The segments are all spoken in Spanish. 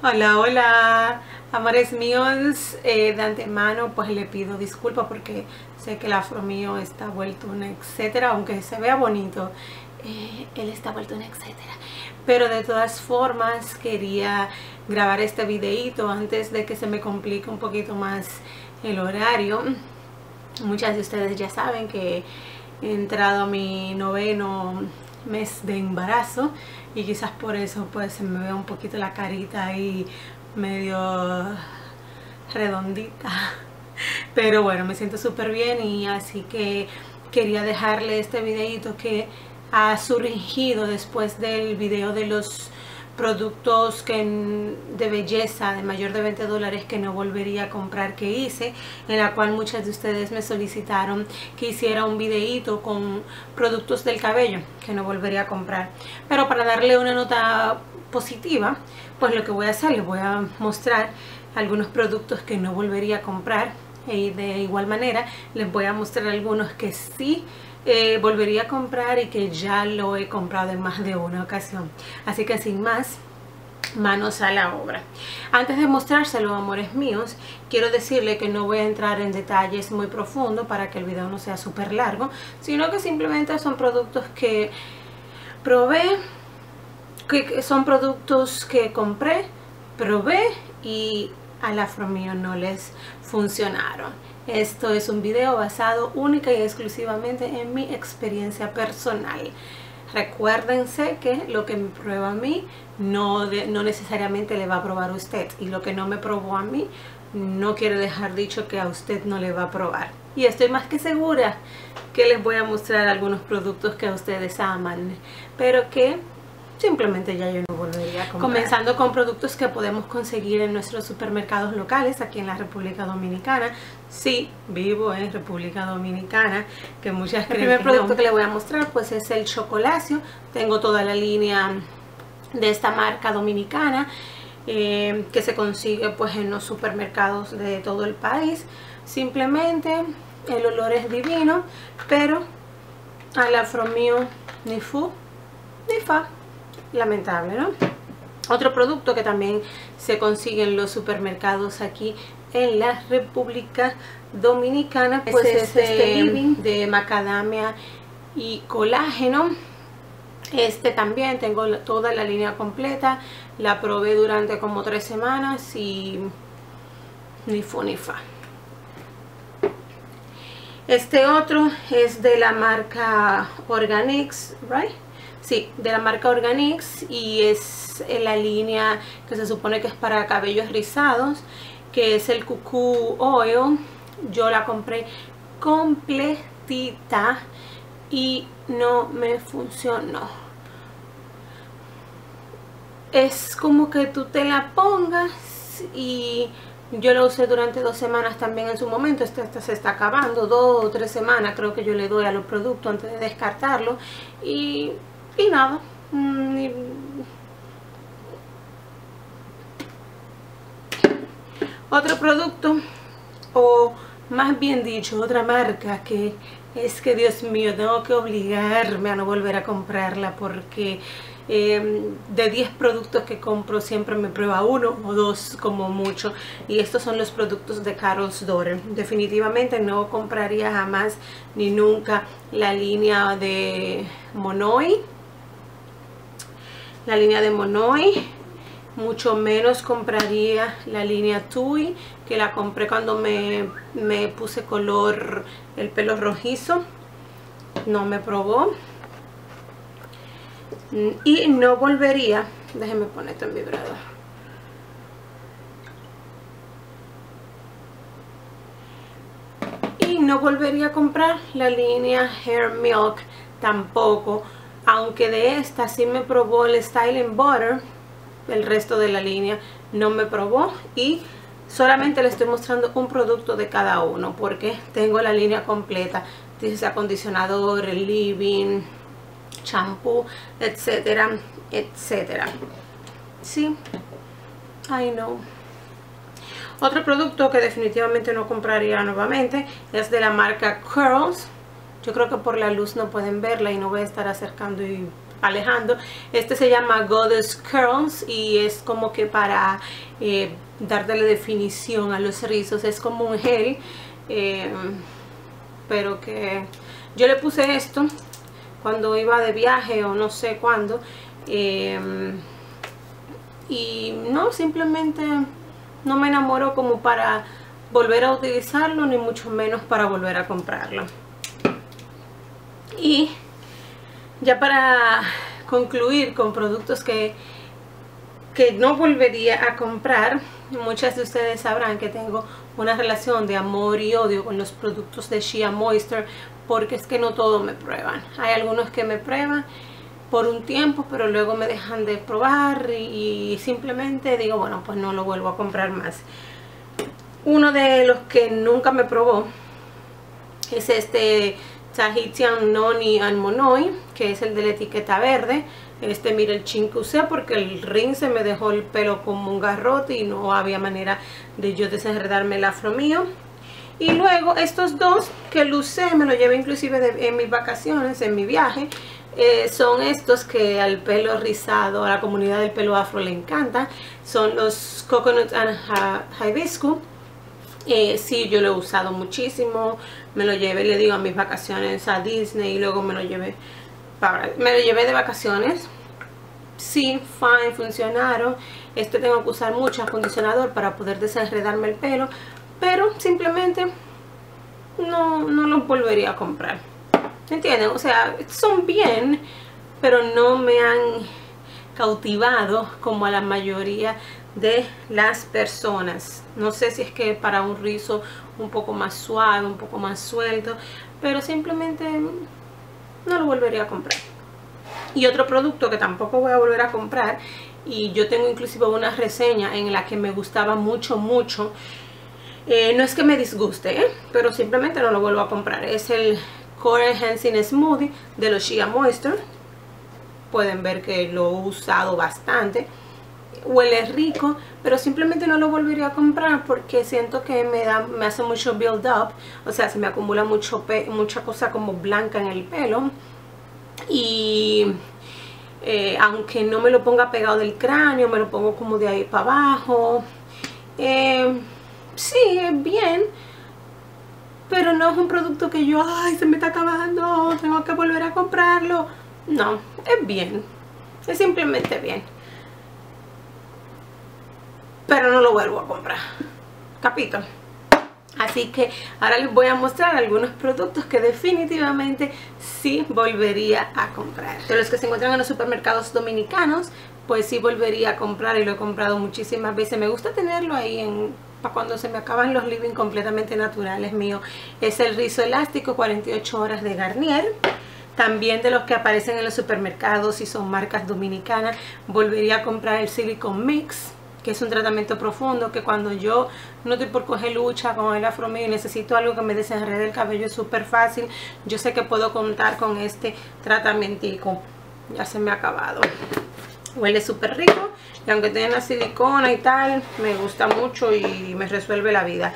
Hola, hola, amores míos, eh, de antemano pues le pido disculpas porque sé que el afro mío está vuelto un etcétera, aunque se vea bonito, eh, él está vuelto un etcétera. Pero de todas formas quería grabar este videito antes de que se me complique un poquito más el horario. Muchas de ustedes ya saben que he entrado a mi noveno mes de embarazo y quizás por eso pues se me ve un poquito la carita ahí medio redondita. Pero bueno me siento súper bien y así que quería dejarle este videito que ha surgido después del video de los productos que de belleza de mayor de 20 dólares que no volvería a comprar que hice en la cual muchas de ustedes me solicitaron que hiciera un videito con productos del cabello que no volvería a comprar. Pero para darle una nota positiva pues lo que voy a hacer les voy a mostrar algunos productos que no volvería a comprar y de igual manera les voy a mostrar algunos que sí eh, volvería a comprar y que ya lo he comprado en más de una ocasión. Así que sin más, manos a la obra. Antes de mostrárselo, amores míos, quiero decirle que no voy a entrar en detalles muy profundos para que el video no sea súper largo, sino que simplemente son productos que probé, que son productos que compré, probé y al afro mío no les funcionaron. Esto es un video basado única y exclusivamente en mi experiencia personal. Recuérdense que lo que me prueba a mí no, no necesariamente le va a probar a usted y lo que no me probó a mí no quiere dejar dicho que a usted no le va a probar. Y estoy más que segura que les voy a mostrar algunos productos que ustedes aman, pero que simplemente ya yo no volvería a comprar. Comenzando con productos que podemos conseguir en nuestros supermercados locales aquí en la República Dominicana. Sí, vivo en República Dominicana, que muchas El primer producto que le voy a mostrar pues es el chocolacio. Tengo toda la línea de esta marca dominicana eh, que se consigue pues en los supermercados de todo el país. Simplemente el olor es divino, pero al afro mío ni fu ni fa lamentable, ¿no? Otro producto que también se consigue en los supermercados aquí en la República Dominicana pues es este, este de macadamia y colágeno. Este también tengo toda la línea completa la probé durante como tres semanas y ni fu ni fa. Este otro es de la marca Organics right Sí, de la marca Organix y es la línea que se supone que es para cabellos rizados, que es el Cuckoo Oil. Yo la compré completita y no me funcionó. Es como que tú te la pongas y yo la usé durante dos semanas también en su momento, esta, se está acabando, dos o tres semanas creo que yo le doy a los productos antes de descartarlo y y nada. Mm, Otro producto, o más bien dicho, otra marca que es que Dios mío, tengo que obligarme a no volver a comprarla porque em, de 10 productos que compro siempre me prueba uno o dos como mucho y estos son los productos de Carol's Daughter definitivamente no compraría jamás ni nunca la línea de Monoi la línea de Monoi mucho menos compraría la línea Tui que la compré cuando me, puse color el pelo rojizo. No me probó. Y no volvería déjenme poner esto en vibrador. Y no volvería a comprar la línea Hair Milk tampoco aunque de esta sí me probó el Styling Butter, el resto de la línea no me probó y solamente le estoy mostrando un producto de cada uno porque tengo la línea completa, dice acondicionador, living, champú, etcétera, etcétera. Sí, I know. Otro producto que definitivamente no compraría nuevamente es de la marca Curls yo creo que por la luz no pueden verla y no voy a estar acercando y alejando. Este se llama Goddess Curls y es como que para eh, darle definición a los rizos. Es como un gel, eh, pero que yo le puse esto cuando iba de viaje o no sé cuándo. Eh, y no, simplemente no me enamoro como para volver a utilizarlo ni mucho menos para volver a comprarlo y ya para concluir con productos que que no volvería a comprar muchas de ustedes sabrán que tengo una relación de amor y odio con los productos de Shea Moisture porque es que no todos me prueban. Hay algunos que me prueban por un tiempo pero luego me dejan de probar y, simplemente digo bueno pues no lo vuelvo a comprar más uno de los que nunca me probó es este Tahitian Noni Almonoi, que es el de la etiqueta verde. Este, mire el chin que usé porque el ring se me dejó el pelo como un garrote y no había manera de yo desenredarme el afro mío. Y luego estos dos que lo usé, me lo llevé inclusive en mis vacaciones, en mi viaje. Eh, son estos que al pelo rizado, a la comunidad del pelo afro le encanta. Son los Coconut and Hibiscus. Eh, sí, yo lo he usado muchísimo. Me lo llevé, le digo, a mis vacaciones a Disney y luego me lo llevé para, me lo llevé de vacaciones. Sí, fine, funcionaron. Este tengo que usar mucho acondicionador para poder desenredarme el pelo. Pero simplemente no, no los volvería a comprar. ¿Entienden? O sea, son bien, pero no me han cautivado como a la mayoría de las personas. No sé si es que para un rizo un poco más suave un poco más suelto pero simplemente no lo volvería a comprar. Y otro producto que tampoco voy a volver a comprar y yo tengo inclusive una reseña en la que me gustaba mucho mucho eh, no es que me disguste ¿eh? pero simplemente no lo vuelvo a comprar. Es el Core Enhancing Smoothie de los Shea Moisture. Pueden ver que lo he usado bastante huele rico, pero simplemente no lo volvería a comprar porque siento que me da me hace mucho build up, o sea, se me acumula mucho mucha cosa como blanca en el pelo y eh, aunque no me lo ponga pegado del cráneo, me lo pongo como de ahí para abajo. Eh, sí, es bien, pero no es un producto que yo, ay, se me está acabando, tengo que volver a comprarlo. No, es bien, es simplemente bien pero no lo vuelvo a comprar. Capito así que ahora les voy a mostrar algunos productos que definitivamente sí volvería a comprar. De los que se encuentran en los supermercados dominicanos pues sí volvería a comprar y lo he comprado muchísimas veces. Me gusta tenerlo ahí para cuando se me acaban los living completamente naturales mío es el rizo elástico 48 horas de Garnier. También de los que aparecen en los supermercados y son marcas dominicanas volvería a comprar el Silicon Mix que es un tratamiento profundo, que cuando yo no estoy por coger lucha con el afro y necesito algo que me desenrede el cabello súper fácil, yo sé que puedo contar con este tratamiento. Ya se me ha acabado. Huele súper rico y aunque tenga silicona y tal, me gusta mucho y me resuelve la vida.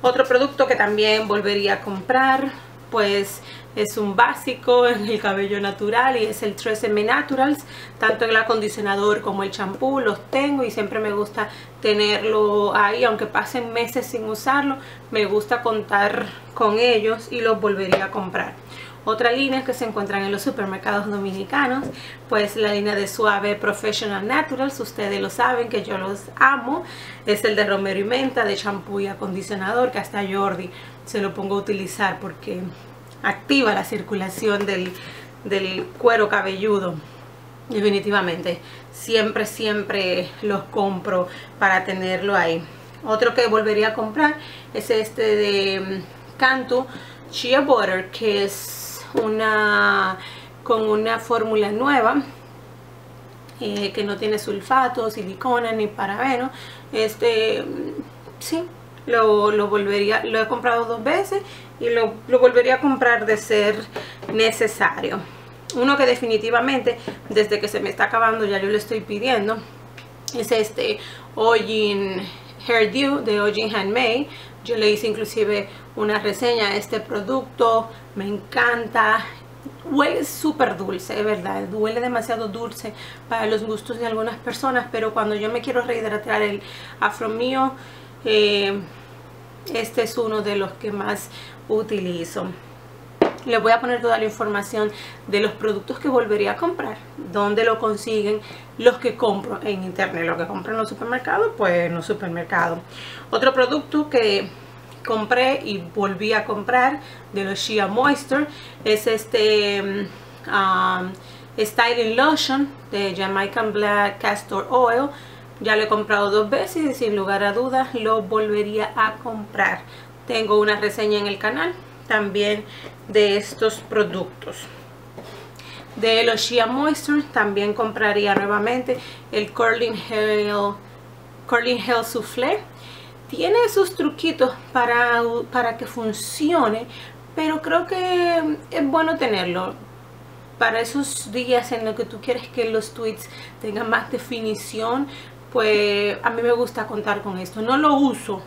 Otro producto que también volvería a comprar, pues es un básico en el cabello natural y es el 3M Naturals tanto el acondicionador como el champú los tengo y siempre me gusta tenerlo ahí aunque pasen meses sin usarlo me gusta contar con ellos y los volvería a comprar otra línea que se encuentran en los supermercados dominicanos, pues la línea de Suave Professional Naturals, ustedes lo saben que yo los amo, es el de romero y menta, de champú y acondicionador, que hasta Jordi se lo pongo a utilizar porque activa la circulación del, cuero cabelludo. Definitivamente siempre siempre los compro para tenerlo ahí. Otro que volvería a comprar es este de mm, Cantu Chia Butter que es una con una fórmula nueva eh, que no tiene sulfato, silicona ni parabeno este sí lo, volvería, lo he comprado dos veces y lo, volvería a comprar de ser necesario. Uno que definitivamente desde que se me está acabando ya yo le estoy pidiendo es este Ojin Hairdo de Ojin Handmade. Yo le hice inclusive una reseña a este producto, me encanta, huele súper dulce, de verdad, huele demasiado dulce para los gustos de algunas personas, pero cuando yo me quiero rehidratar el afro mío, eh, este es uno de los que más utilizo. Les voy a poner toda la información de los productos que volvería a comprar, dónde lo consiguen, los que compro en internet, lo que compro en los supermercados, pues en los supermercados. Otro producto que compré y volví a comprar de los Shea Moisture es este um, Styling Lotion de Jamaican Black Castor Oil. Ya lo he comprado dos veces y sin lugar a dudas lo volvería a comprar. Tengo una reseña en el canal también de estos productos de los Shea Moisture también compraría nuevamente el Curling Hell Curling Hell Soufflé tiene sus truquitos para, para que funcione, pero creo que es bueno tenerlo para esos días en los que tú quieres que los tweets tengan más definición, pues a mí me gusta contar con esto. No lo uso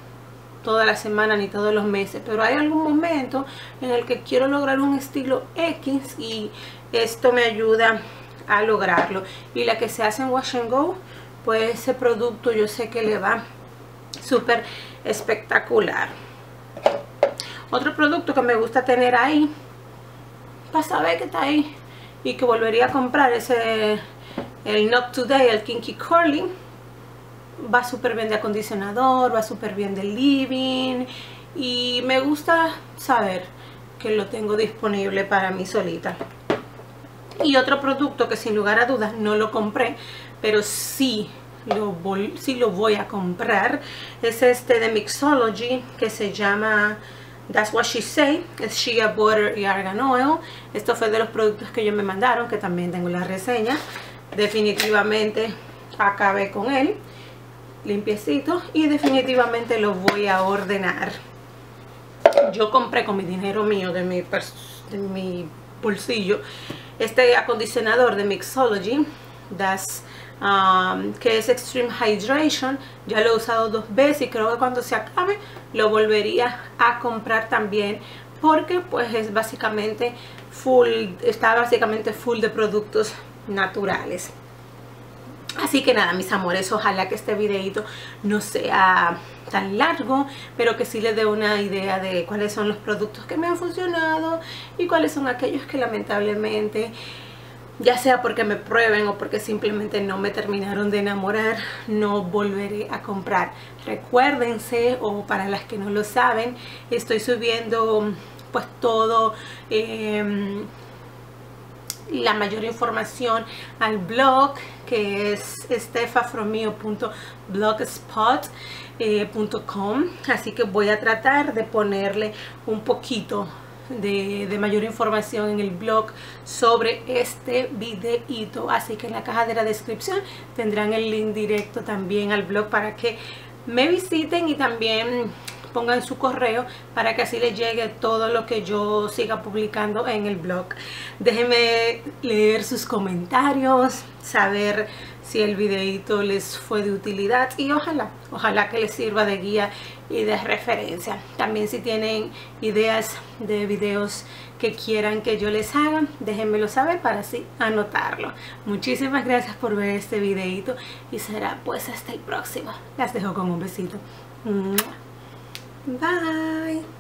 toda la semana ni todos los meses, pero hay algún momento en el que quiero lograr un estilo X y esto me ayuda a lograrlo. Y la que se hace en Wash and Go, pues ese producto yo sé que le va súper espectacular otro producto que me gusta tener ahí para saber que está ahí y que volvería a comprar es el, Not Today, el Kinky Curling va súper bien de acondicionador, va súper bien de living y me gusta saber que lo tengo disponible para mí solita. Y otro producto que sin lugar a dudas no lo compré pero sí lo voy, lo voy a comprar es este de Mixology que se llama That's What She Say es Shea Butter y Argan Oil. Esto fue de los productos que ellos me mandaron que también tengo la reseña. Definitivamente acabé con él limpiecito y definitivamente lo voy a ordenar. Yo compré con mi dinero mío de mi, de mi bolsillo este acondicionador de Mixology Das Um, que es Extreme Hydration. Ya lo he usado dos veces y creo que cuando se acabe lo volvería a comprar también porque pues es básicamente full está básicamente full de productos naturales así que nada mis amores ojalá que este videito no sea tan largo pero que sí les dé una idea de cuáles son los productos que me han funcionado y cuáles son aquellos que lamentablemente ya sea porque me prueben o porque simplemente no me terminaron de enamorar, no volveré a comprar. Recuérdense, o para las que no lo saben, estoy subiendo pues todo... Em, la mayor información al blog que es estefafromio.blogspot.com así que voy a tratar de ponerle un poquito de, mayor información en el blog sobre este videito así que en la caja de la descripción tendrán el link directo también al blog para que me visiten y también pongan su correo para que así les llegue todo lo que yo siga publicando en el blog. Déjenme leer sus comentarios, saber si el videito les fue de utilidad y ojalá, ojalá que les sirva de guía y de referencia. También si tienen ideas de videos que quieran que yo les haga, déjenmelo saber para así anotarlo. Muchísimas gracias por ver este videito y será pues hasta el próximo. Las dejo con un besito. Bye.